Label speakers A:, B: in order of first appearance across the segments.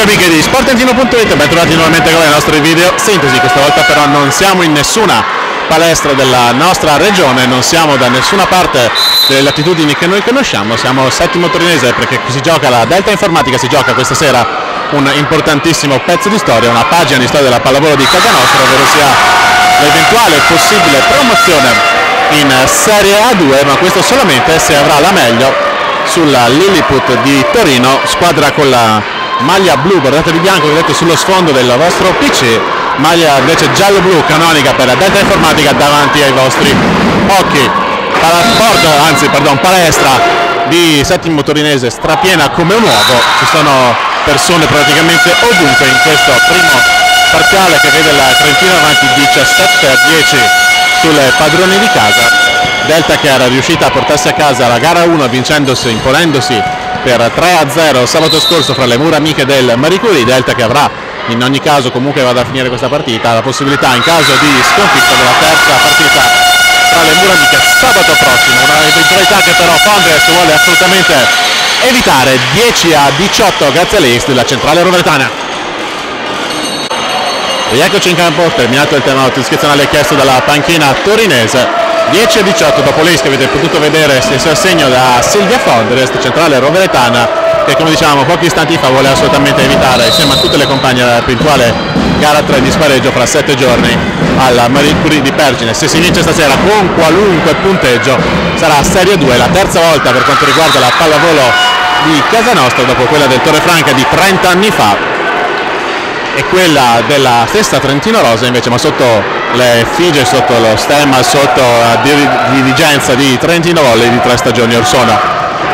A: Amici e amiche di Sportentino.it, bentrovati nuovamente con le nostre video sintesi, questa volta però non siamo in nessuna palestra della nostra regione, non siamo da nessuna parte delle latitudini che noi conosciamo, siamo settimo torinese perché si gioca la Delta Informatica, si gioca questa sera un importantissimo pezzo di storia, una pagina di storia della pallavolo di Casa Nostra, ovvero sia l'eventuale possibile promozione in Serie A2, ma questo solamente se avrà la meglio sulla Lilliput di Torino, squadra con la maglia blu bordata di bianco vedete sullo sfondo del vostro PC maglia invece giallo-blu canonica per la Delta Informatica davanti ai vostri occhi. Parasport, anzi pardon, palestra di settimo torinese strapiena come un uovo. Ci sono persone praticamente ovunque in questo primo parziale che vede la Trentino avanti 17 a 10 sulle padroni di casa. Delta che era riuscita a portarsi a casa la gara 1 vincendosi, imponendosi per 3 a 0 sabato scorso fra le mura amiche del Maricuri, Delta che avrà in ogni caso comunque vada a finire questa partita la possibilità in caso di sconfitta della terza partita tra le mura amiche sabato prossimo, una eventualità che però Fondrest vuole assolutamente evitare. 10 a 18 grazie all'Est della centrale roveretana. Rieccoci in campo, terminato il tema ischezionale chiesto dalla panchina torinese 10 a 18 dopo l'Est che avete potuto vedere stesso assegno da Silvia Fondrest, centrale roveretana che come diciamo pochi istanti fa vuole assolutamente evitare insieme a tutte le compagne l'eventuale gara 3 di spareggio fra 7 giorni alla Marie Curie di Pergine. Se si vince stasera con qualunque punteggio sarà Serie 2 la terza volta per quanto riguarda la pallavolo di casa nostra dopo quella del Torre Franca di 30 anni fa e quella della stessa Trentino Rosa invece ma sotto le figge, sotto lo stemma, sotto la dirigenza di Trentino Volley di tre stagioni or sono.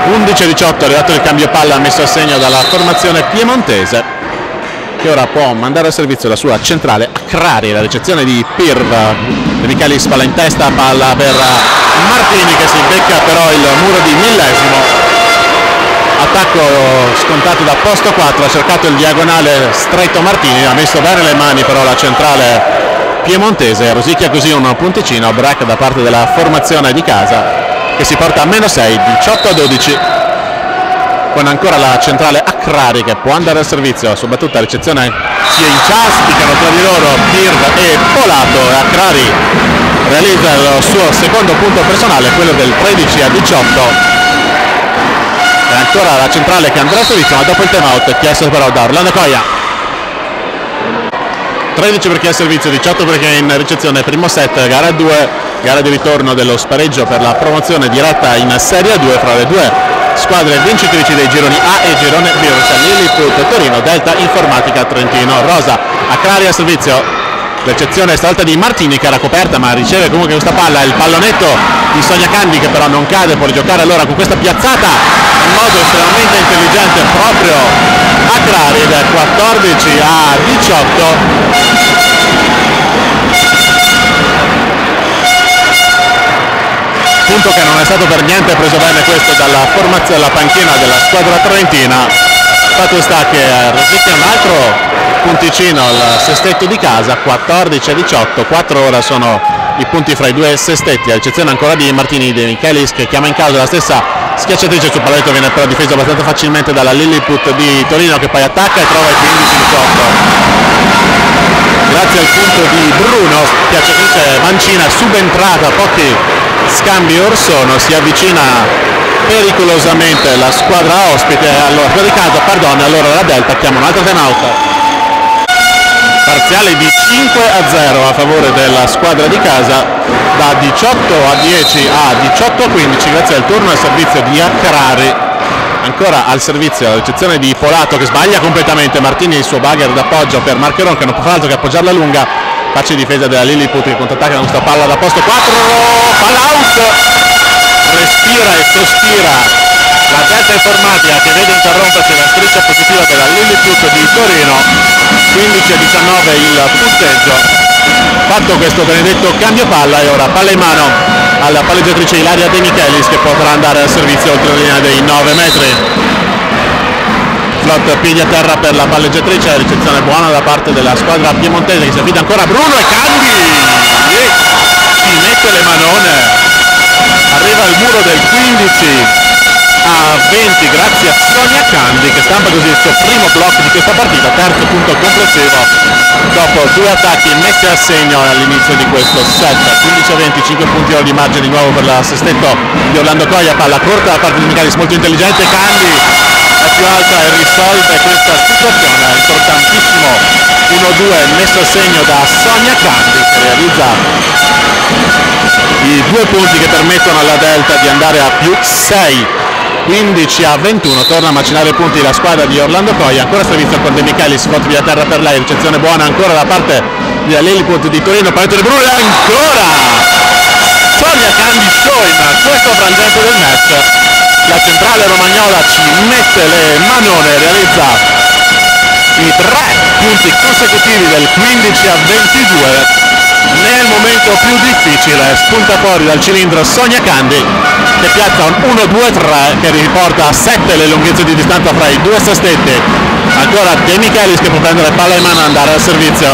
A: 11-18 è arrivato il cambio palla messo a segno dalla formazione piemontese che ora può mandare a servizio la sua centrale a Crari, la ricezione di Pirv. De Micheli spalla in testa, palla per Martini che si becca però il muro di millesimo attacco scontato da posto 4 ha cercato il diagonale stretto Martini ha messo bene le mani però la centrale piemontese rosicchia così un punticino break da parte della formazione di casa che si porta a meno 6, 18 a 12 con ancora la centrale Accrari che può andare al servizio, sua battuta ricezione si inciaspicano tra di loro Pirv e Polato e Accrari realizza il suo secondo punto personale, quello del 13 a 18 e ancora la centrale che andrà al servizio ma dopo il time out chiesto però da Orlando Coia 13 perché è al servizio, 18 perché è in ricezione, primo set, gara 2 gara di ritorno dello spareggio per la promozione diretta in Serie 2 fra le due squadre vincitrici dei gironi A e girone B, Lilliput Torino, Delta Informatica Trentino, Rosa. A Clari a servizio. L'eccezione stavolta di Martini che era coperta ma riceve comunque questa palla. Il pallonetto di Sonia Candi che però non cade può giocare allora con questa piazzata in modo estremamente intelligente proprio a Clari ed è 14 a 18 punto che non è stato per niente preso bene questo dalla formazione della panchina della squadra trentina. Fatto sta che eh, rosicchia un altro punticino al sestetto di casa 14 a 18 4 ora sono i punti fra i due sestetti a eccezione ancora di Martini De Michelis che chiama in causa la stessa schiacciatrice sul paletto viene però difeso abbastanza facilmente dalla Lilliput di Torino che poi attacca e trova i 15-18 grazie al punto di Bruno schiacciatrice mancina subentrata pochi scambi or sono, si avvicina pericolosamente la squadra ospite, allora fuori casa, pardon, allora la Delta chiama un altro time out. Parziale di 5 a 0 a favore della squadra di casa, da 18 a 10 a 18 a 15 grazie al turno al servizio di Accarari. Ancora al servizio la ricezione di Polato che sbaglia completamente, Martini il suo bagger d'appoggio per Marcheron che non può fare altro che appoggiarla lunga. Faccia di difesa della Lilliput che contrattacca con questa palla da posto. 4 palla out. Respira e sospira. La Delta Informatica che vede interrompersi la striscia positiva della Lilliput di Torino 15 a 19 il punteggio. Fatto questo benedetto cambio palla e ora palla in mano alla palleggiatrice Ilaria De Michelis che potrà andare al servizio oltre la linea dei 9 metri. Flot piedi a terra per la palleggiatrice, ricezione buona da parte della squadra piemontese che si affida ancora a Bruno e Candi si mette le manone, arriva al muro del 15 a 20 grazie a Sonia Candi che stampa così il suo primo blocco di questa partita, terzo punto complessivo dopo due attacchi messi a segno all'inizio di questo set, 15 a 20, 5 punti di margine di nuovo per la sestetto di Orlando Coia, palla corta da parte di Michalis molto intelligente, Candi è più alta e risolve questa situazione, importantissimo 1-2 messo a segno da Sonia Candi che realizza i due punti che permettono alla Delta di andare a più 6 15 a 21 torna a macinare punti la squadra di Orlando Coia. Ancora servizio con De Michelis scotti via terra per lei ricezione buona ancora da parte di Lilliput di Torino paletto di Bruno e ancora! Sonia Candi Shoin questo frangente del match la centrale romagnola ci mette le manone realizza i tre punti consecutivi del 15 a 22 nel momento più difficile spunta fuori dal cilindro Sonia Candi che piazza un 1-2-3 che riporta a 7 le lunghezze di distanza fra i due sestetti ancora De Michelis che può prendere palla in mano e andare al servizio.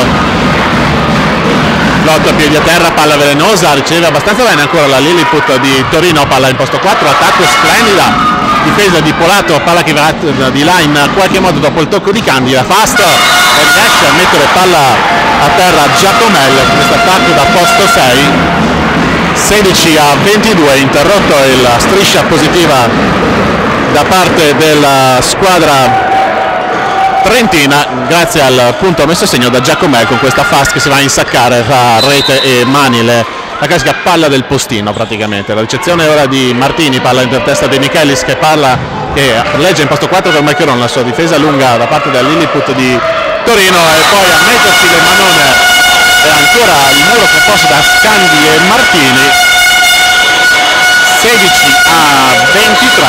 A: Lotta a piedi a terra, palla velenosa, riceve abbastanza bene ancora la Lilliput di Torino, palla in posto 4, attacco splendida, difesa di Polato, palla che va di là in qualche modo dopo il tocco di Candida, fast e riesce a mettere palla a terra Giacomel questo attacco da posto 6 16 a 22 interrotto la striscia positiva da parte della squadra trentina grazie al punto messo a segno da Giacomel con questa fast che si va a insaccare fra rete e manile la classica palla del postino praticamente. La ricezione ora di Martini palla in testa di Michelis che parla che legge in posto 4 per Maccheron la sua difesa lunga da parte dell'Illiput di Torino e poi a mettersi le manone e ancora il muro composto da Scandi e Martini. 16 a 23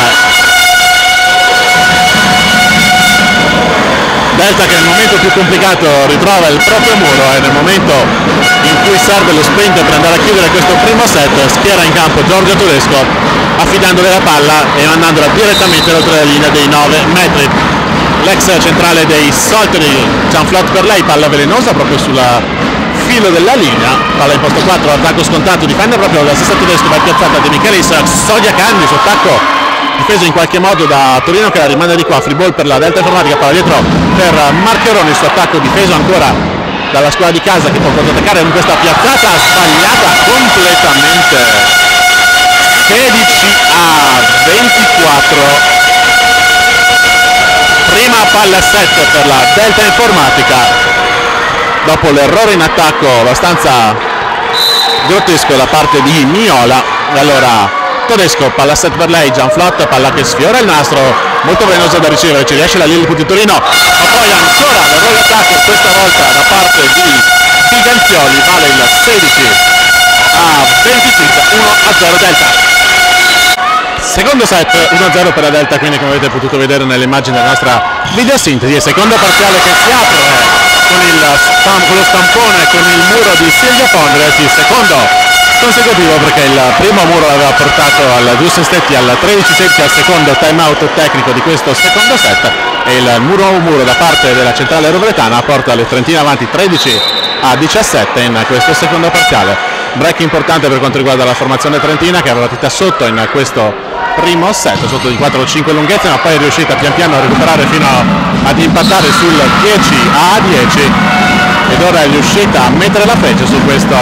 A: Delta che nel momento più complicato ritrova il proprio muro e nel momento in cui serve lo sprint per andare a chiudere questo primo set schiera in campo Giorgio Tedesco affidandole la palla e mandandola direttamente oltre la linea dei 9 metri. L'ex centrale dei Solteri Gianflot per lei, palla velenosa proprio sulla filo della linea, palla in posto 4, attacco scontato, difende proprio la stessa tedesco da piazzata di Michelis, Sodia Canni su attacco difeso in qualche modo da Torino che rimane di qua, free ball per la Delta Informatica, palla dietro per Marcheroni, il suo attacco difeso ancora dalla squadra di casa che può attaccare in questa piazzata sbagliata completamente. 16 a 24 prima palla 7 per la Delta Informatica dopo l'errore in attacco abbastanza grottesco da parte di Miola. E allora Tedesco palla 7 per lei, Gianflot palla che sfiora il nastro molto velenoso da ricevere, ci riesce la Lilliput di Torino ma poi ancora l'errore in attacco questa volta da parte di Figanzioli vale il 16 a 25 1 a 0 Delta. Secondo set 1-0 per la Delta quindi come avete potuto vedere nelle immagini della nostra videosintesi. Secondo parziale che si apre con, stamp, con lo stampone con il muro di Silvia Fondres il secondo consecutivo perché il primo muro aveva portato al Giusto Stetti al 13-16 al secondo time out tecnico di questo secondo set. E il nuovo muro da parte della centrale roveretana porta le Trentine avanti 13 a 17 in questo secondo parziale. Break importante per quanto riguarda la formazione trentina che aveva partita sotto in questo primo set sotto di 4 o 5 lunghezze ma poi è riuscita pian piano a recuperare fino ad impattare sul 10 a 10 ed ora è riuscita a mettere la freccia su questo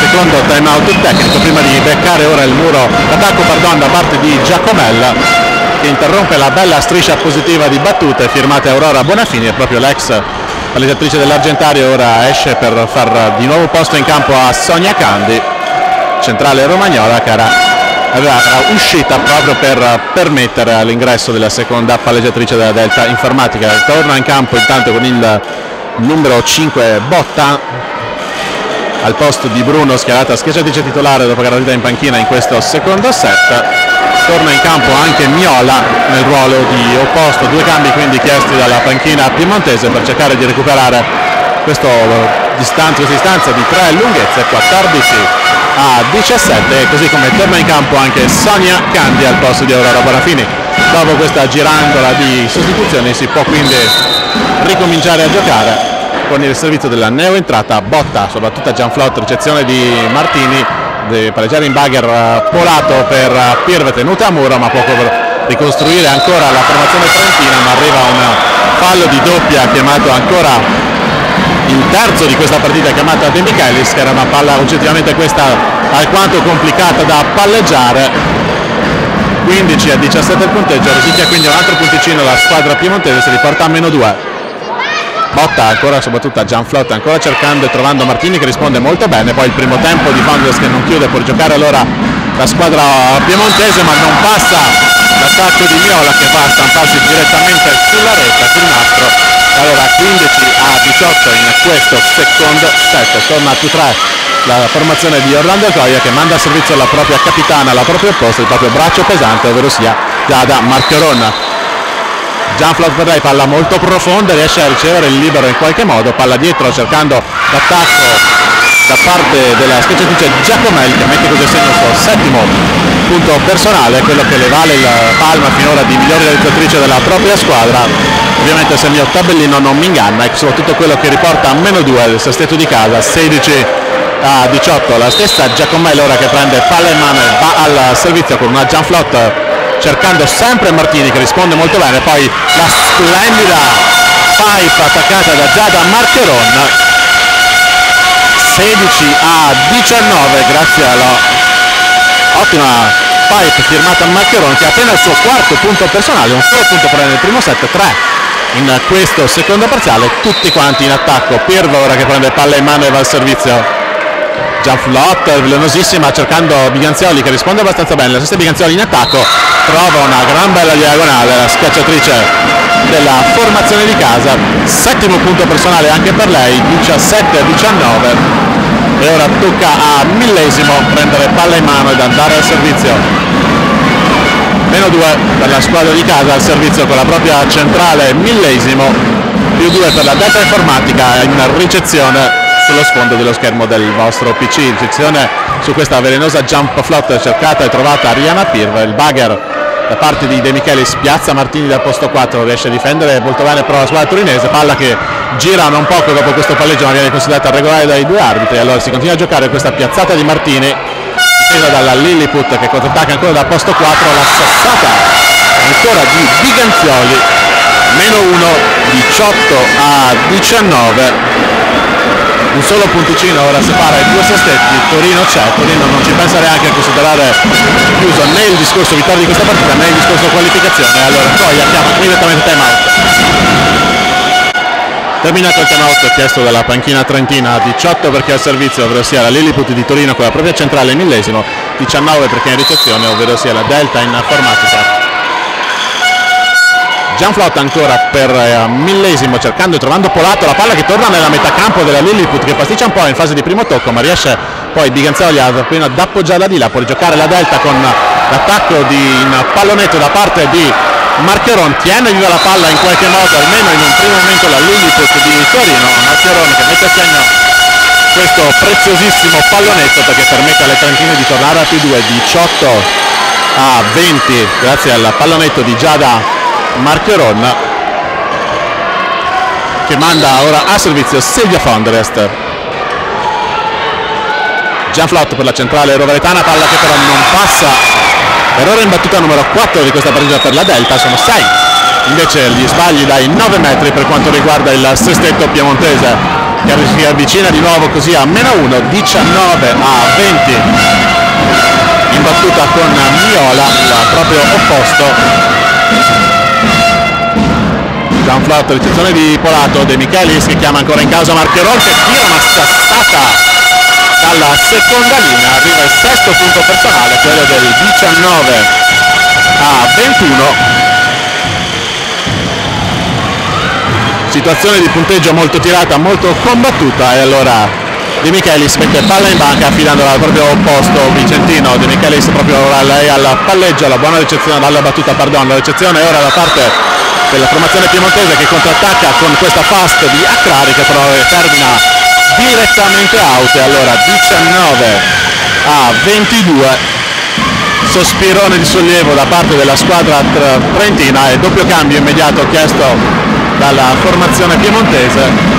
A: secondo time out tecnico prima di beccare ora il muro d'attacco pardon, da parte di Giacomella che interrompe la bella striscia positiva di battute firmate Aurora Bonafini. E proprio l'ex palleggiatrice dell'Argentario ora esce per far di nuovo posto in campo a Sonia Candi centrale romagnola era uscita proprio per permettere l'ingresso della seconda palleggiatrice della Delta Informatica. Torna in campo intanto con il numero 5 Botta al posto di Bruno schierata schiacciatrice titolare dopo che era in panchina in questo secondo set. Torna in campo anche Miola nel ruolo di opposto, due cambi quindi chiesti dalla panchina piemontese per cercare di recuperare questo distanza, questa distanza di tre lunghezze, 14 a 17 così come torna in campo anche Sonia Candi al posto di Aurora Bonafini dopo questa girandola di sostituzioni si può quindi ricominciare a giocare con il servizio della neo entrata botta soprattutto a Gianflot ricezione di Martini pareggiare in bagger eh, polato per Pirve tenuta a muro ma poco ricostruire ancora la formazione trentina ma arriva un fallo di doppia chiamato ancora il terzo di questa partita chiamata De Michelis che era una palla oggettivamente questa alquanto complicata da palleggiare. 15 a 17 il punteggio risichia quindi un altro punticino la squadra piemontese si riporta a meno 2 Botta ancora soprattutto a Gianflotta ancora cercando e trovando Martini che risponde molto bene. Poi il primo tempo di Fanders che non chiude per giocare allora la squadra piemontese ma non passa l'attacco di Miola che va a stamparsi direttamente sulla rete sul nastro allora 15 a 18 in questo secondo set. Torna a più 3 la formazione di Orlando Coia che manda a servizio la propria capitana alla propria posta il proprio braccio pesante ovvero sia Giada Marcheron. Gianflot per lei palla molto profonda riesce a ricevere il libero in qualche modo palla dietro cercando l'attacco da parte della schiacciatrice Giacomelli che mette così a segno il suo settimo punto personale quello che le vale il palma finora di migliore realizzatrice della propria squadra. Ovviamente se il mio tabellino non mi inganna e soprattutto quello che riporta a meno 2 del sestetto di casa 16 a 18 la stessa Giacomelli ora che prende palla in mano e va al servizio con una Gianflot cercando sempre Martini che risponde molto bene poi la splendida pipe attaccata da Giada Marcheron 16 a 19 grazie alla ottima pipe firmata a Marcheron che ha appena il suo quarto punto personale un solo punto per nel primo set 3 in questo secondo parziale tutti quanti in attacco. Pirvo ora che prende palla in mano e va al servizio. Gianflot velenosissima cercando Biganzioli che risponde abbastanza bene. La stessa Biganzioli in attacco trova una gran bella diagonale la schiacciatrice della formazione di casa. Settimo punto personale anche per lei 17-19 e ora tocca a millesimo prendere palla in mano ed andare al servizio meno 2 per la squadra di casa al servizio con la propria centrale millesimo più 2 per la data informatica in ricezione sullo sfondo dello schermo del vostro PC. Ricezione su questa velenosa jump float cercata e trovata Ariana Pirva, il bugger da parte di De Michelis piazza Martini dal posto 4 riesce a difendere molto bene però la squadra torinese palla che gira non poco dopo questo palleggio ma viene considerata regolare dai due arbitri. Allora si continua a giocare questa piazzata di Martini difesa dalla Lilliput che contrattacca ancora dal posto 4 la sassata ancora di Biganzioli meno 1 18 a 19 un solo punticino ora separa i due sestetti, Torino c'è, Torino non ci pensa neanche a considerare chiuso né il discorso vittoria di questa partita né il discorso qualificazione, allora Coia chiama immediatamente time out. Terminato il out chiesto dalla panchina trentina, 18 perché al servizio, ovvero sia la Lilliput di Torino con la propria centrale millesimo, 19 perché in ricezione, ovvero sia la Delta in informatica Gianflot ancora per eh, millesimo cercando e trovando Polato la palla che torna nella metà campo della Lilliput che pasticcia un po' in fase di primo tocco ma riesce poi Biganzoli appena ad appoggiarla di là può giocare la Delta con l'attacco di in pallonetto da parte di Marcheron tiene viva la palla in qualche modo almeno in un primo momento la Lilliput di Torino. Marcheron che mette a segno questo preziosissimo pallonetto perché permette alle Trentine di tornare a più 2 18 a 20 grazie al pallonetto di Giada Marcheron che manda ora a servizio Silvia Fonderest Gianflot per la centrale roveretana palla che però non passa errore in battuta numero 4 di questa partita per la Delta sono 6 invece gli sbagli dai 9 metri per quanto riguarda il sestetto piemontese che si avvicina di nuovo così a meno 1 19 a 20 in battuta con Miola il proprio opposto. Gianflotto, ricezione di Polato, De Michelis che chiama ancora in casa Marcheron che tira una sassata dalla seconda linea, arriva il sesto punto personale, quello del 19 a 21. Situazione di punteggio molto tirata, molto combattuta. E allora De Michelis mette palla in banca affidandola al proprio opposto Vicentino, De Michelis proprio lei al palleggio, la buona ricezione dalla battuta, pardon, la ricezione ora da parte della formazione piemontese che contrattacca con questa fast di Accrari che però termina direttamente out e allora 19 a 22 sospirone di sollievo da parte della squadra trentina e doppio cambio immediato chiesto dalla formazione piemontese.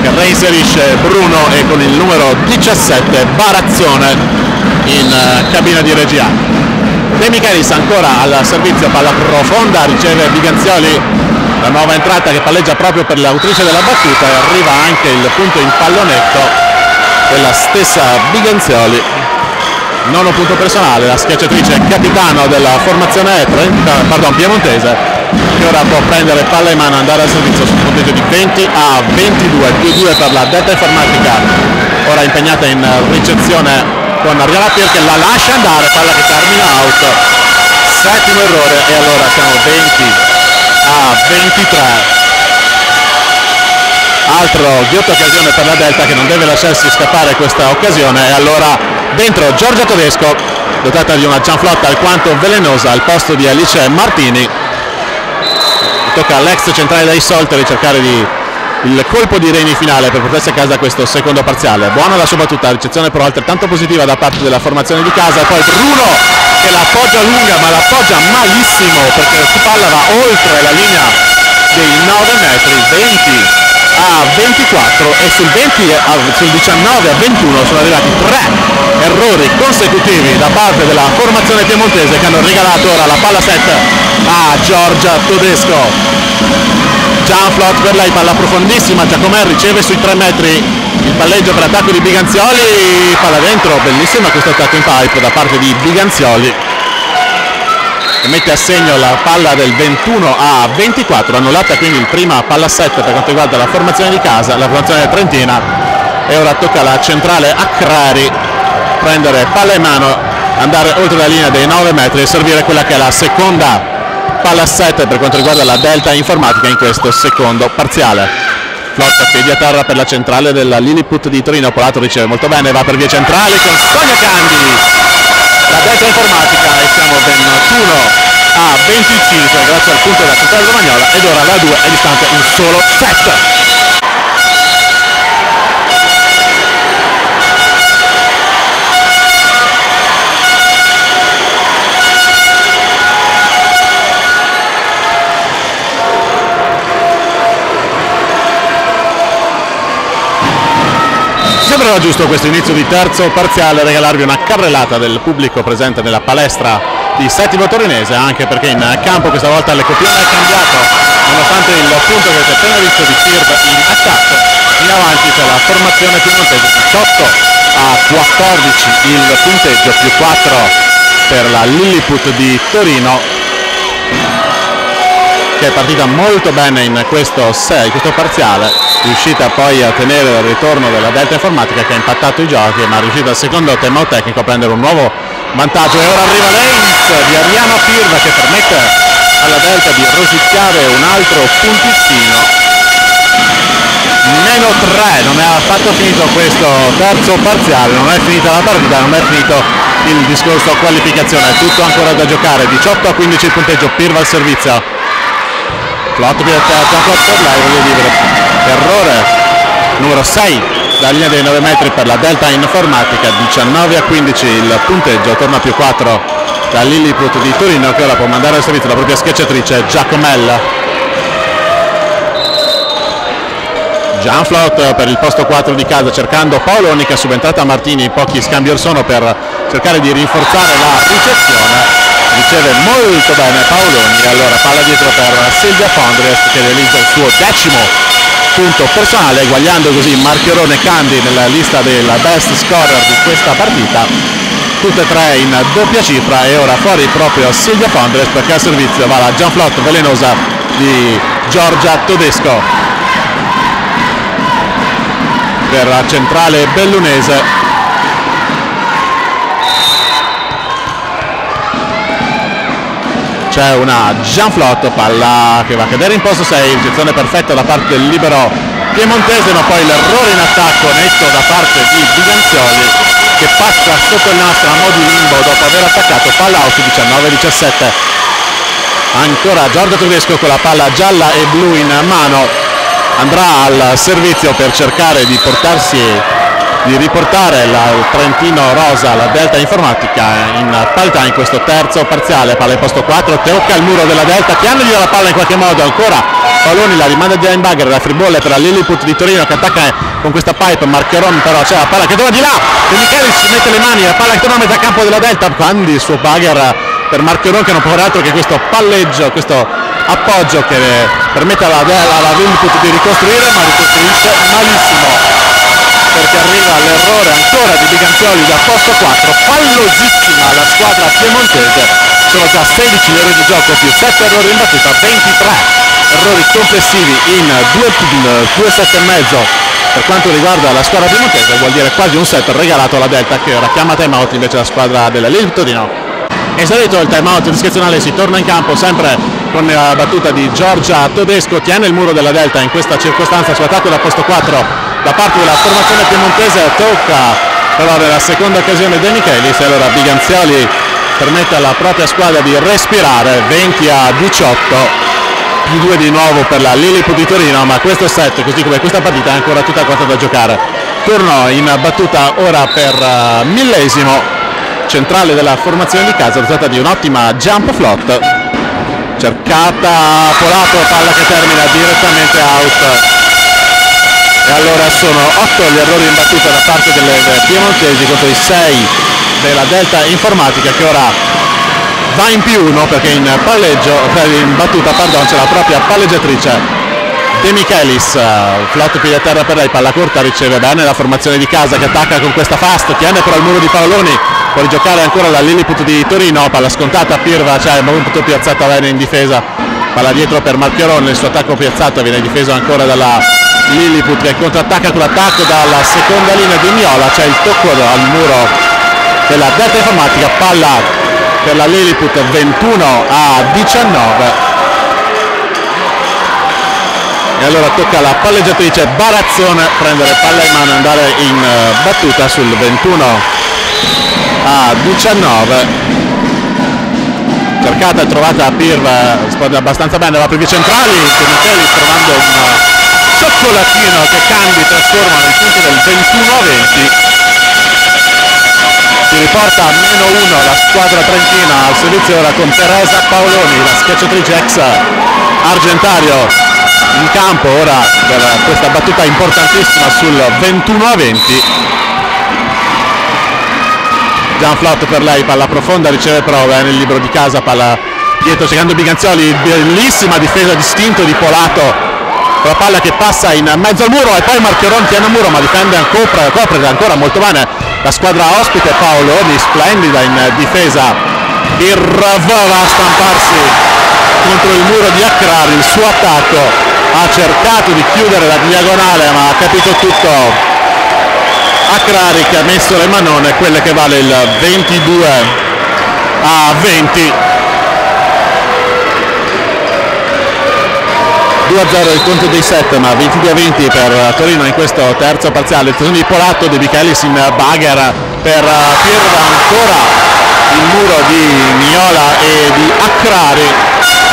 A: Che reinserisce Bruno e con il numero 17 Barazzone in uh, cabina di regia. De Michelis ancora al servizio, palla profonda, riceve Biganzioli, la nuova entrata che palleggia proprio per l'autrice della battuta e arriva anche il punto in pallonetto della stessa Biganzioli. Nono punto personale, la schiacciatrice capitano della formazione 30, pardon, piemontese che ora può prendere palla in mano e andare al servizio sul punteggio di 20 a 22, più 2 per la Delta Informatica, ora impegnata in ricezione con Ariana Pier che la lascia andare, palla che termina out, settimo errore e allora siamo 20 a 23 altro ghiotta occasione per la Delta che non deve lasciarsi scappare questa occasione. E allora dentro Giorgia Tedesco dotata di una gianflotta alquanto velenosa al posto di Alice Martini. Tocca all'ex centrale dai Solteri cercare di il colpo di Reni finale per portarsi a casa questo secondo parziale. Buona la sua battuta, ricezione però altrettanto positiva da parte della formazione di casa. Poi Bruno che l'appoggia lunga ma l'appoggia malissimo perché la palla va oltre la linea dei 9 metri 20 a 24 e sul, 20, sul 19 a 21 sono arrivati tre errori consecutivi da parte della formazione piemontese che hanno regalato ora la palla set a Giorgia Todesco Gianflot per lei, palla profondissima, Giacomer riceve sui 3 metri il palleggio per attacco di Biganzioli, palla dentro, bellissima questo attacco in pipe da parte di Biganzioli. Che mette a segno la palla del 21 a 24, annullata quindi il prima palla 7 per quanto riguarda la formazione di casa, la formazione trentina. E ora tocca alla centrale Accrari prendere palla in mano, andare oltre la linea dei 9 metri e servire quella che è la seconda palla 7 per quanto riguarda la Delta Informatica in questo secondo parziale. Flotta piedi a terra per la centrale della Lilliput di Torino, Polato riceve molto bene, va per via centrale con Sonia Candi. La Delta Informatica e siamo ben 21 a 25 grazie al punto della centrale romagnola ed ora la 2 è distante un solo set. Sembrava giusto questo inizio di terzo parziale regalarvi una carrellata del pubblico presente nella palestra di Settimo Torinese anche perché in campo questa volta l'ecopione è cambiato nonostante il punto che avete appena visto di Firb in attacco. In avanti c'è la formazione piemontese 18 a 14 il punteggio più 4 per la Lilliput di Torino che è partita molto bene in questo 6, questo parziale riuscita poi a tenere il ritorno della Delta Informatica che ha impattato i giochi ma è riuscita al secondo tema tecnico a prendere un nuovo vantaggio. E ora arriva l'Ains di Ariano Pirva che permette alla Delta di rosicchiare un altro punticino meno 3 non è affatto finito questo terzo parziale non è finita la partita non è finito il discorso qualificazione. È tutto ancora da giocare 18 a 15 il punteggio Pirva al servizio flotto per lei voglio dire errore numero 6 la linea dei 9 metri per la Delta Informatica 19 a 15 il punteggio torna più 4 da Lilliput di Torino che ora può mandare al servizio la propria schiacciatrice Giacomella Gianflot per il posto 4 di casa cercando Paoloni che è subentrata a Martini pochi scambi or sono per cercare di rinforzare la ricezione riceve molto bene Paoloni e allora palla dietro per Silvia Fondres che realizza il suo decimo punto personale eguagliando così Marchiorone Candi nella lista della best scorer di questa partita. Tutte e tre in doppia cifra e ora fuori proprio Silvia Fondres perché al servizio va la Gianflot velenosa di Giorgia Todesco. Per centrale bellunese c'è una Gianflotto, palla che va a cadere in posto 6, ricezione perfetta da parte del libero piemontese, ma poi l'errore in attacco netto da parte di Biganzioli che passa sotto il nastro a mo' di limbo dopo aver attaccato palla out 19-17. Ancora Giorgio Tedesco con la palla gialla e blu in mano andrà al servizio per cercare di portarsi di riportare la Trentino Rosa, la Delta Informatica in parità in questo terzo parziale, palla in posto 4, tocca il muro della Delta, chiamagli la palla in qualche modo, ancora Paoloni la rimanda di Linebacker, la fribolle per la Lilliput di Torino che attacca con questa pipe, Marcheron però c'è la palla che torna di là, De Michelis ci mette le mani, la palla che torna a metà campo della Delta, quando il suo bagger per Marcheron che non può fare altro che questo palleggio, questo appoggio che permette alla, alla Lilliput di ricostruire, ma ricostruisce malissimo perché arriva l'errore ancora di Biganzioli da posto 4 fallosissima la squadra piemontese. Sono già 16 gli errori di gioco più 7 errori in battuta 23 errori complessivi in 2, set e mezzo. Per quanto riguarda la squadra piemontese vuol dire quasi un set regalato alla Delta che ora chiama time out invece la squadra della Lille Torino. Esaurito il time out discrezionale si torna in campo sempre con la battuta di Giorgia Todesco tiene il muro della Delta in questa circostanza sull'attacco da posto 4 da parte della formazione piemontese tocca però nella seconda occasione De Michelis e allora Biganzioli permette alla propria squadra di respirare 20 a 18 più 2 di nuovo per la Lilliput di Torino ma questo set così come questa partita è ancora tutta quanta da giocare. Turno in battuta ora per uh, millesimo centrale della formazione di casa tratta di un'ottima jump float cercata Polato palla che termina direttamente out e allora sono 8 gli errori in battuta da parte delle piemontesi contro i 6 della Delta Informatica che ora va in più uno perché in palleggio in battuta pardon c'è la propria palleggiatrice De Michelis. Flotto piede a terra per lei palla corta riceve bene la formazione di casa che attacca con questa fast tiene però il muro di Paoloni può rigiocare ancora la Lilliput di Torino palla scontata Pirva cioè molto piazzata bene in difesa palla dietro per Marcheron il suo attacco piazzato viene difeso ancora dalla Lilliput che contrattacca con l'attacco dalla seconda linea di Miola c'è il tocco al muro della Delta Informatica palla per la Lilliput 21 a 19 e allora tocca alla palleggiatrice Barazzone prendere palla in mano e andare in eh, battuta sul 21 a 19 cercata e trovata Pirva risponde abbastanza bene va per i centrali Micheli trovando un cioccolatino che Candy trasforma nel punto del 21 a 20 si riporta a meno 1 la squadra trentina al servizio ora con Teresa Paoloni la schiacciatrice ex argentario. In campo ora per questa battuta importantissima sul 21 a 20 Gian Flot per lei palla profonda riceve prova nel libro di casa palla dietro cercando Biganzioli bellissima difesa distinto di Polato la palla che passa in mezzo al muro e poi Marcheron tiene il muro ma difende ancora, copre ancora molto bene la squadra ospite Paoloni splendida in difesa. Irv va a stamparsi contro il muro di Accrari il suo attacco ha cercato di chiudere la diagonale ma ha capito tutto. Accrari che ha messo le manone quelle che vale il 22 a 20 2-0 il conto dei 7 ma 22-20 per Torino in questo terzo parziale. Il di Polato De Michelis in bagger per Pirva ancora il muro di Miola e di Accrari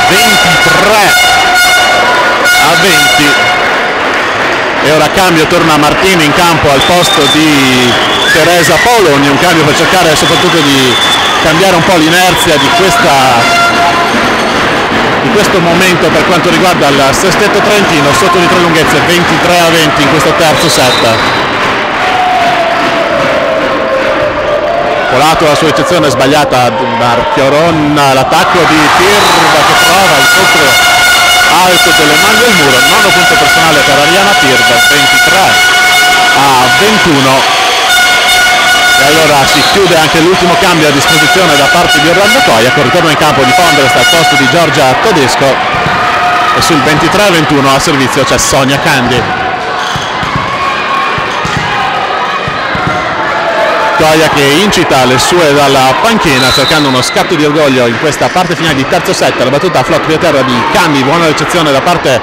A: 23 a 20 e ora cambio torna Martini in campo al posto di Teresa Poloni. Un cambio per cercare soprattutto di cambiare un po' l'inerzia di questa di questo momento per quanto riguarda il sestetto trentino sotto di tre lunghezze 23 a 20 in questo terzo set. Polato la sua eccezione sbagliata Marchioron l'attacco di Tirva che trova il centro alto delle mani del muro nono punto personale per Ariana Tirva 23 a 21 e allora si chiude anche l'ultimo cambio a disposizione da parte di Orlando Coia con ritorno in campo di Pondrest al posto di Giorgia Tedesco. E sul 23-21 a servizio c'è Sonia Candy. Coia che incita le sue dalla panchina cercando uno scatto di orgoglio in questa parte finale di terzo set. La battuta a flot via terra di Candy buona ricezione da parte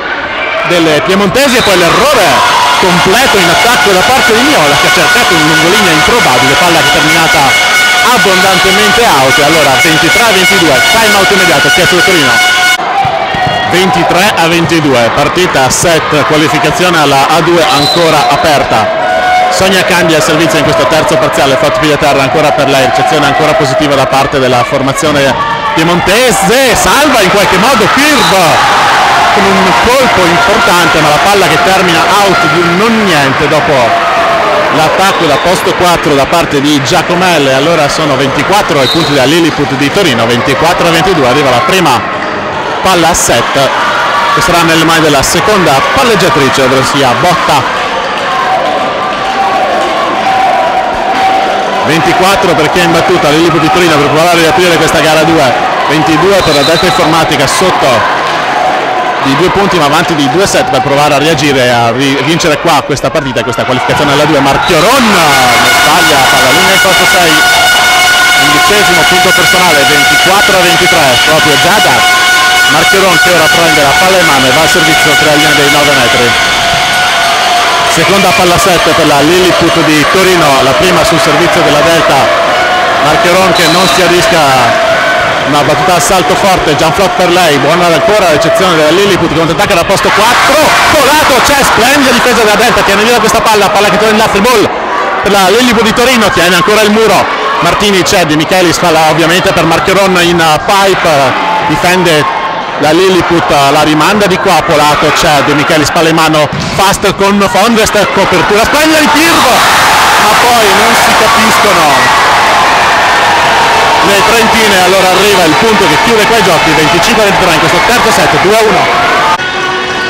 A: delle piemontesi e poi l'errore completo in attacco da parte di Miola che ha cercato un lungolinea improbabile, palla che è terminata abbondantemente out allora 23 a 22, time out immediato, da Torino. 23 a 22, partita set qualificazione alla A2 ancora aperta. Sonia cambia il servizio in questo terzo parziale, fatto piede a terra ancora per lei, ricezione ancora positiva da parte della formazione piemontese, salva in qualche modo Pirb con un colpo importante ma la palla che termina out di un non niente dopo l'attacco da posto 4 da parte di Giacomelle. Allora sono 24 i punti da Lilliput di Torino 24 a 22 arriva la prima palla a set che sarà nelle mani della seconda palleggiatrice ovvero sia Botta. 24 per chi è imbattuta Lilliput di Torino per provare a riaprire questa gara 2 22 per la Delta Informatica sotto di due punti ma avanti di due set per provare a reagire a vincere qua questa partita, questa qualificazione alla 2. Marchioron sbaglia palla linea in corso 6, undicesimo punto personale, 24 a 23, proprio Giada. Marchioron che ora prende la palla in mano e va al servizio tra linea dei 9 metri. Seconda palla 7 per la Lilliput di Torino, la prima sul servizio della Delta. Marchioron che non si arrisca una battuta a salto forte Gianflot per lei buona ancora l'eccezione della Lilliput che contrattacca da posto 4 colato c'è splendida difesa della Delta tiene via questa palla palla che torna in ball per la Lilliput di Torino tiene ancora il muro. Martini c'è Di Michelis fa ovviamente per Marcheron in pipe difende la Lilliput la rimanda di qua Polato c'è De Michelis palla in mano fast con Fondest copertura splendida di Pirvo ma poi non si capiscono le Trentine allora arriva il punto che chiude qua i giochi 25-23 in questo terzo set 2-1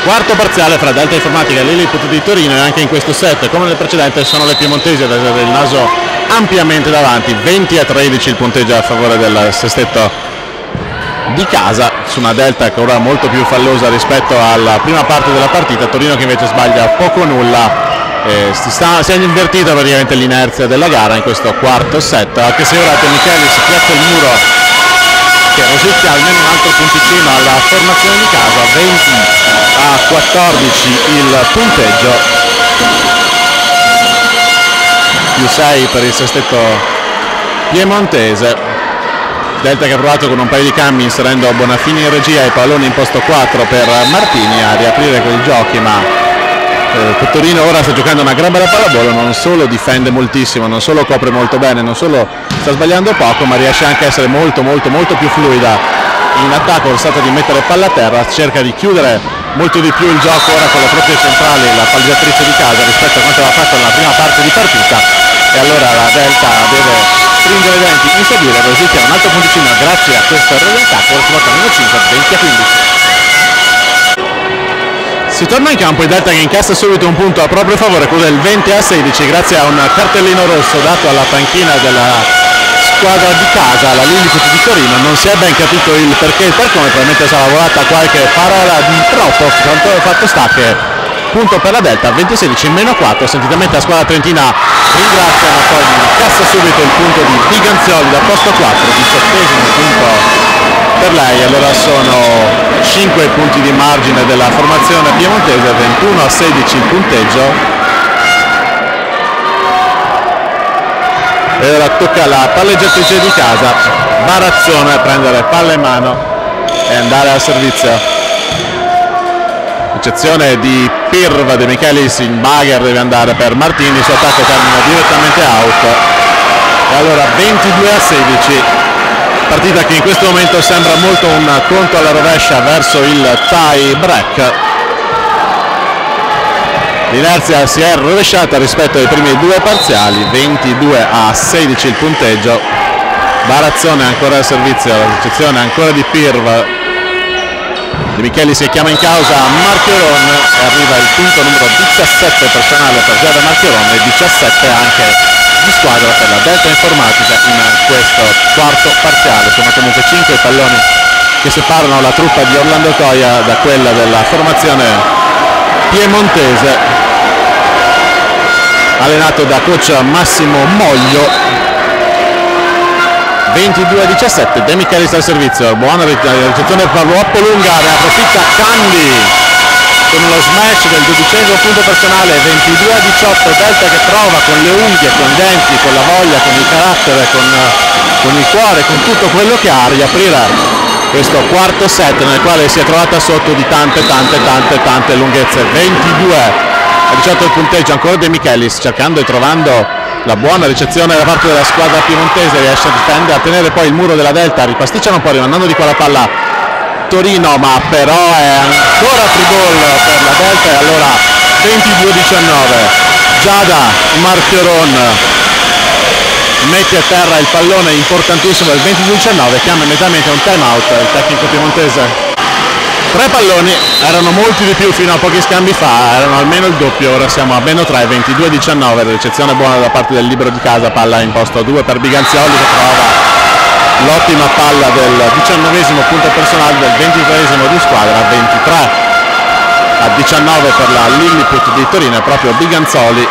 A: quarto parziale fra Delta Informatica e Lilliput di Torino e anche in questo set come nel precedente sono le piemontesi ad avere il naso ampiamente davanti 20 a 13 il punteggio a favore del sestetto di casa su una Delta che ora molto più fallosa rispetto alla prima parte della partita Torino che invece sbaglia poco o nulla eh, si, sta, si, è invertita praticamente l'inerzia della gara in questo quarto set. Anche se ora De Michelis piazza il muro che rosicchia almeno un altro punticino alla formazione di casa. 20 a 14 il punteggio. Più 6 per il sestetto piemontese. Delta che ha provato con un paio di cambi inserendo Bonafini in regia e pallone in posto 4 per Martini a riaprire quei giochi ma eh, ora sta giocando una gran bella pallavolo, non solo difende moltissimo, non solo copre molto bene, non solo sta sbagliando poco, ma riesce anche a essere molto molto molto più fluida in attacco, stata di mettere palla a terra, cerca di chiudere molto di più il gioco ora con le proprie centrali, la palleggiatrice di casa rispetto a quanto aveva fatto nella prima parte di partita e allora la Delta deve stringere i denti, inseguire, resistere un altro punticino grazie a questo errore di attacco, meno 5, 20 a 15. Si torna in campo il Delta che incassa subito un punto a proprio favore, quello del 20 a 16 grazie a un cartellino rosso dato alla panchina della squadra di casa, la Lilliput di Torino, non si è ben capito il perché e il per come, probabilmente sarà volata qualche parola di troppo, tanto fatto sta che punto per la Delta, 20-16 meno 4, sentitamente la squadra trentina ringrazia ma poi incassa subito il punto di Biganzioli da posto 4, 17 punto per lei allora sono 5 punti di margine della formazione piemontese 21 a 16 il punteggio. E ora tocca alla palleggiatrice di casa Barazzone a prendere palla in mano e andare al servizio. Eccezione di Pirva De Michelis in bagger deve andare per Martini il suo attacco termina direttamente out. E allora 22 a 16 partita che in questo momento sembra molto un conto alla rovescia verso il tie break. L'inerzia si è rovesciata rispetto ai primi due parziali 22 a 16 il punteggio. Barazzone ancora al servizio la ricezione ancora di Pirv De Micheli si chiama in causa Marcheron e arriva il punto numero 17 personale per Giada Marcheron e 17 anche di squadra per la Delta Informatica in questo quarto parziale. Sono comunque 5 palloni che separano la truppa di Orlando Toia da quella della formazione piemontese allenato da coach Massimo Moglio. 22-17 De Michelis al servizio. Buona ricezione per Luoppo lunga ne approfitta Candy con uno smash del dodicesimo punto personale 22 a 18 Delta che prova con le unghie, con i denti, con la voglia, con il carattere, con, con il cuore, con tutto quello che ha riaprire questo quarto set nel quale si è trovata sotto di tante tante tante tante lunghezze. 22 a 18 il punteggio ancora De Michelis cercando e trovando la buona ricezione da parte della squadra piemontese riesce a a tenere poi il muro della Delta ripasticciano un po' rimandando di qua la palla Torino ma però è ancora free ball per la Delta e allora 22-19 Giada Marchioron mette a terra il pallone importantissimo del 22-19 chiama immediatamente un time out il tecnico piemontese. Tre palloni erano molti di più fino a pochi scambi fa erano almeno il doppio ora siamo a meno 3 22-19 ricezione buona da parte del libero di casa palla in posto 2 per Biganzioli che trova l'ottima palla del diciannovesimo punto personale del ventitreesimo di squadra 23 a 19 per la Lilliput di Torino è proprio Biganzoli.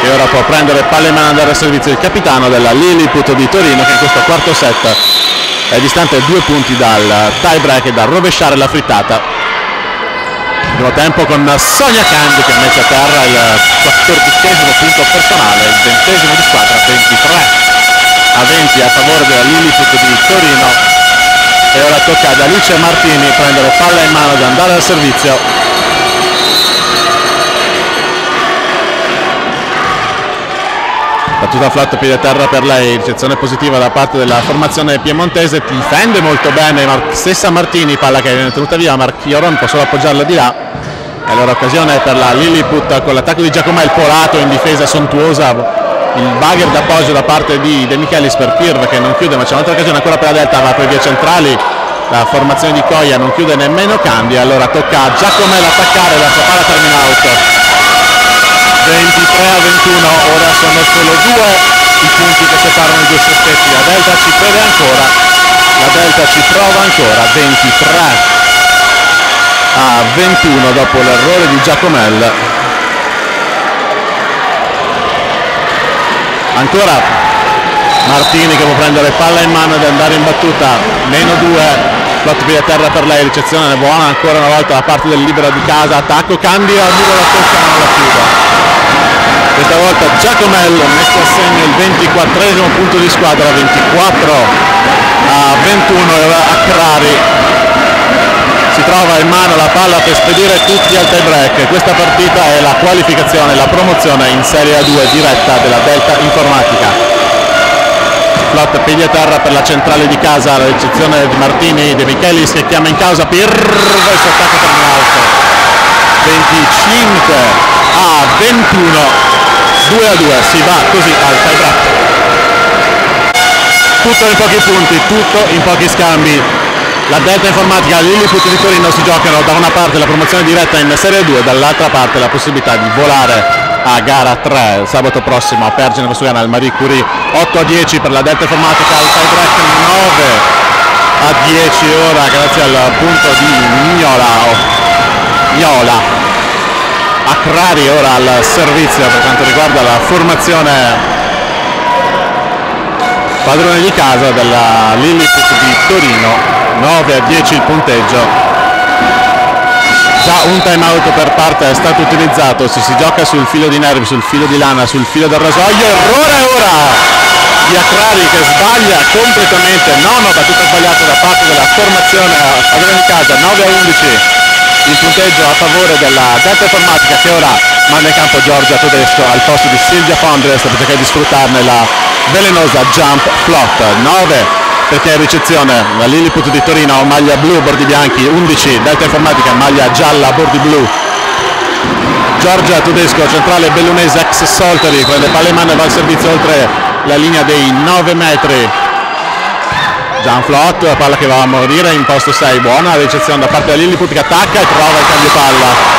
A: Che ora può prendere palle in mano andare al servizio il capitano della Lilliput di Torino che in questo quarto set è distante due punti dal tie break e da rovesciare la frittata. Primo tempo con Sonia Kandi che mette a terra il quattordicesimo punto personale il ventesimo di squadra 23 a 20 a favore della Lilliput di Torino. E ora tocca ad Alice Martini prendere palla in mano ed andare al servizio. Battuta flat piede terra per lei. Ricezione positiva da parte della formazione piemontese. Difende molto bene Mar- stessa Martini palla che viene tenuta via. Marchioron può solo appoggiarla di là? E allora occasione per la Lilliput con l'attacco di Giacomel polato in difesa sontuosa il bagger d'appoggio da parte di De Michelis per Pirv che non chiude ma c'è un'altra occasione ancora per la Delta va per via centrali. La formazione di Coia non chiude nemmeno cambia allora tocca a Giacomel attaccare la sua palla termina out 23 a 21 ora sono solo due i punti che separano i due sospetti. La Delta ci crede ancora la Delta ci prova ancora 23 a 21 dopo l'errore di Giacomel ancora Martini che può prendere palla in mano ed andare in battuta. Meno 2 Flot via terra per lei, ricezione buona ancora una volta da parte del libero di casa, attacco, Candia, al muro la tocca non la chiude. Questa volta Giacomello messo a segno il 24 punto di squadra 24 a 21 e Accrari si trova in mano la palla per spedire tutti al tie break. Questa partita è la qualificazione la promozione in Serie A2 diretta della Delta Informatica. Flot piedi a terra per la centrale di casa la ricezione di Martini De Michelis che chiama in causa Pirro terminato 25 a 21 2 a 2 si va così al tie break. Tutto in pochi punti tutto in pochi scambi la Delta Informatica l'Illiput di Torino si giocano da una parte la promozione diretta in Serie 2 dall'altra parte la possibilità di volare a gara 3 sabato prossimo a Pergine Vesuviana al Marie Curie 8 a 10 per la Delta Informatica al tie break 9 a 10 ora grazie al punto di Mignola Miola Accrari ora al servizio per quanto riguarda la formazione padrone di casa della Lilliput di Torino 9 a 10 il punteggio. Già un time out per parte è stato utilizzato si, si gioca sul filo di nervi sul filo di lana sul filo del rasoio errore ora di Accrari che sbaglia completamente nono battuta sbagliata da parte della formazione padrone di casa 9 a 11 il punteggio a favore della Delta Informatica che ora manda in campo Giorgia Tedesco al posto di Silvia Fondres per cercare di sfruttarne la velenosa jump flot 9 perché ricezione la Lilliput di Torino maglia blu bordi bianchi 11 Delta Informatica maglia gialla bordi blu Giorgia Tedesco centrale bellunese ex Solteri prende palla in mano e va al servizio oltre la linea dei 9 metri Gian Flot, la palla che va a morire in posto 6, buona ricezione da parte da Lilliput che attacca e trova il cambio palla.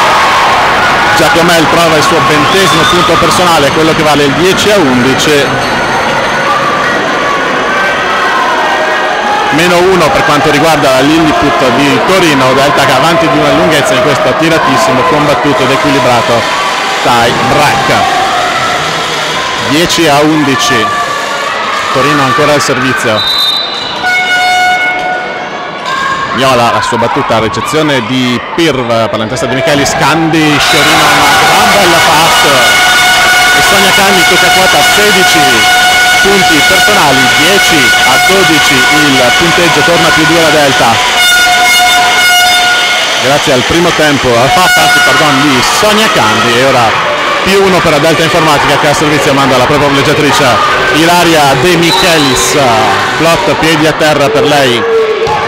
A: Giacomel prova il suo ventesimo punto personale, quello che vale il 10 a 11. Meno 1 per quanto riguarda la Lilliput di Torino, Delta che avanti di una lunghezza in questo tiratissimo, combattuto ed equilibrato tie break. 10 a 11. Torino ancora al servizio. Miola la sua battuta a ricezione di Pirv per la testa di Micheli Scandi Sciorina una gran bella pass e Sonia Cani tocca quota 16 punti personali 10 a 12 il punteggio torna più dura Delta. Grazie al primo tempo, anzi pardon, di Sonia Candi e ora più uno per la Delta Informatica che a servizio manda la propria palleggiatrice Ilaria De Michelis, flot piedi a terra per lei,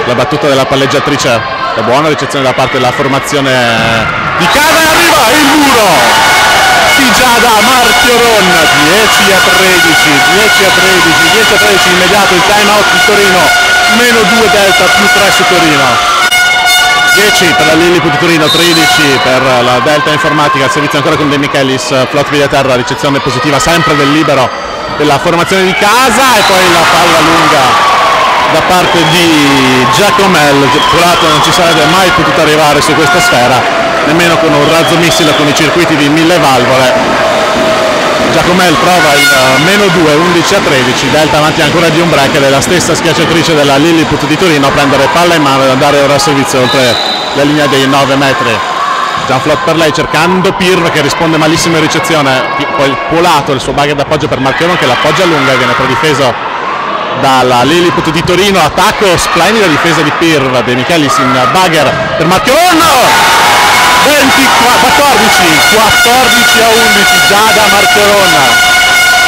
A: la battuta della palleggiatrice, la buona ricezione da parte della formazione di casa e arriva il muro! Di Giada Marchio Ron. 10 a 13 10 a 13 10 a 13 immediato il time out di Torino. Meno 2 Delta più 3 su Torino. 10 per la Lilliput Torino, 13 per la Delta Informatica, servizio ancora con De Michelis, flot via terra, ricezione positiva sempre del libero della formazione di casa. E poi la palla lunga da parte di Giacomel, Purato non ci sarebbe mai potuto arrivare su questa sfera, nemmeno con un razzo missile con i circuiti di mille valvole. Giacomel prova il uh, meno 2, 11 a 13, Delta avanti ancora di un break ed è la stessa schiacciatrice della Lilliput di Torino a prendere palla in mano ed andare ora a servizio oltre la linea dei 9 metri. Gianflot per lei cercando Pirv che risponde malissimo in ricezione, poi Polato il suo bugger d'appoggio per Marchionne che l'appoggia lunga e viene predifeso dalla Lilliput di Torino, attacco splendida difesa di Pirv, De Michelis in bugger per Marchionne 20, 14, 14 a 11 Giada Marcherona.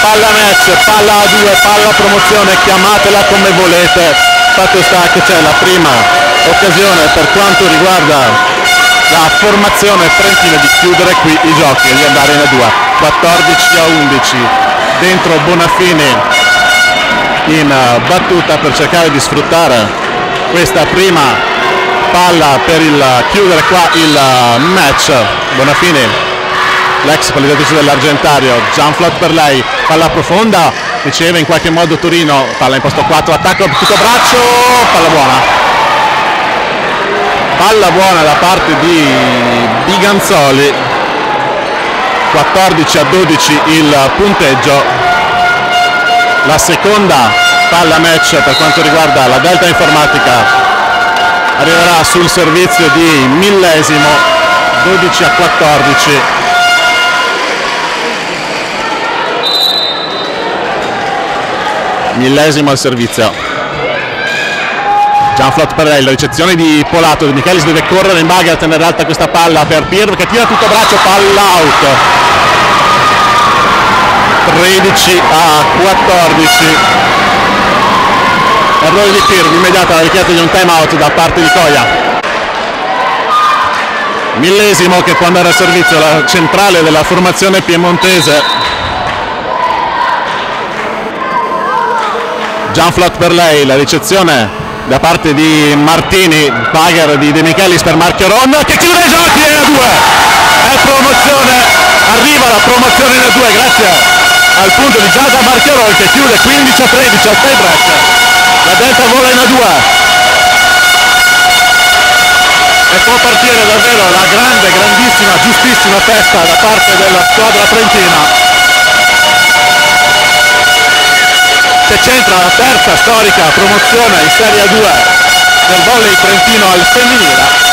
A: Palla match, palla a 2 palla promozione, chiamatela come volete. Fatto sta che c'è la prima occasione per quanto riguarda la formazione trentina di chiudere qui i giochi e di andare in A2 14 a 11 dentro Bonafini in battuta per cercare di sfruttare questa prima palla per il, chiudere qua il uh, match. Bonafini l'ex palleggiatrice dell'Argentario Gianflot per lei palla profonda riceve in qualche modo Torino palla in posto 4 attacco tutto braccio palla buona. Palla buona da parte di Biganzoli. 14 a 12 il punteggio. La seconda palla match per quanto riguarda la Delta Informatica arriverà sul servizio di millesimo 12 a 14 millesimo al servizio. Gianflot per lei, la ricezione di Polato, di Michelis deve correre in baga a tenere alta questa palla per Pirro che tira tutto braccio, palla out. 13 a 14 errore di Pirro, immediata la richiesta di un time out da parte di Coia. Millesimo che può andare a servizio la centrale della formazione piemontese. Gianflot per lei, la ricezione da parte di Martini, Pager di De Michelis per Marchio Ron che chiude i giochi e a 2 è promozione, arriva la promozione in A2 grazie al punto di Giada Marchio che chiude 15 a 13 al tie break la Delta vola in A2 e può partire davvero la grande, grandissima, giustissima festa da parte della squadra trentina. Che centra la terza storica promozione in Serie A2 del volley trentino al femminile.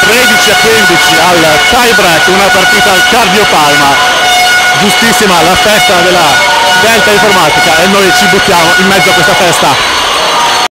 A: 13 a 15 al tie break una partita al Cardio Palma giustissima la festa della Delta Informatica e noi ci buttiamo in mezzo a questa festa